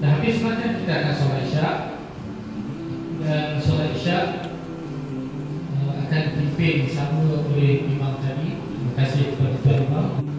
Habis maka kita akan dipimpin sama oleh imam tadi. Terima kasih kepada tuan imam.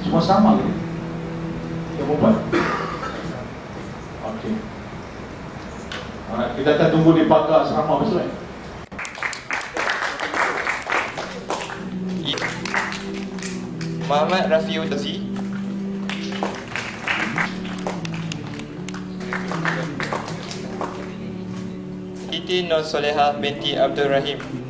Semua sama ke? Yang perempuan? Okey. Kita akan tunggu di pagar asrama besok eh. Muhammad Rafiul Tazi Siti Nur Solehah binti Abdul Rahim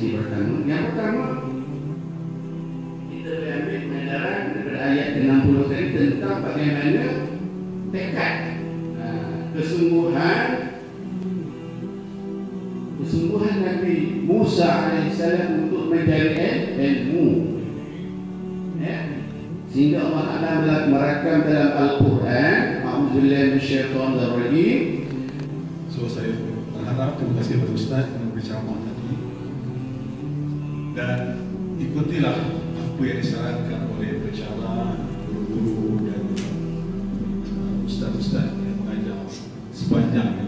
Revolusi pertama Yang pertama Kita ambil pengenalan daripada ayat 60 tadi Tentang bagaimana Tekad uh, Kesungguhan Kesungguhan Nabi Musa AS Untuk mencari ilmu. Ya. Sehingga Allah Ta'ala merakam dalam Al-Quran A'udzubillah minasyaitonirrajim. So saya berharap terima kasih kepada Ustaz yang ceramah tadi dan ikutilah apa yang disarankan oleh pensyarah, guru-guru dan uh, ustaz-ustaz yang mengajar sepanjang